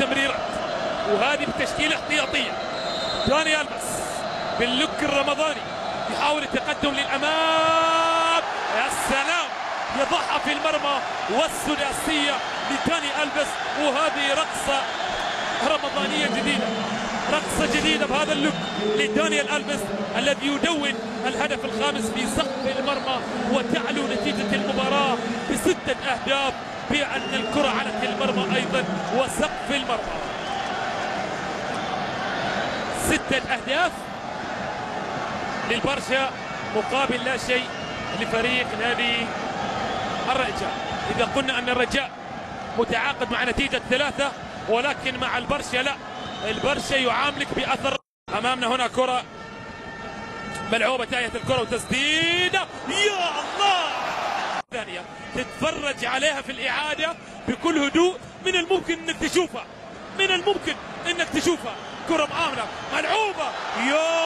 التمريرات وهذه بتشكيلة احتياطية. داني البس باللوك الرمضاني يحاول التقدم للأمام. يا سلام! يضعها في المرمى والثلاثية لداني البس وهذه رقصة رمضانية جديدة. رقصة جديدة بهذا اللوك لدانيال البس الذي يدون الهدف الخامس في سقف المرمى. وتعلو نتيجة المباراة بستة أهداف بأن الكرة علت المرمى أيضا. وسقف ستة أهداف للبرشا مقابل لا شيء لفريق نادي الرجاء. إذا قلنا أن الرجاء متعاقد مع نتيجة ثلاثة ولكن مع البرشا لا. البرشا يعاملك بأثر. أمامنا هنا كرة ملعوبة تايه الكرة وتسديدة. يا الله! ثانية تتفرج عليها في الإعادة بكل هدوء. من الممكن إنك تشوفها. من الممكن إنك تشوفها. كرة مآمنة. ملعوبة. يا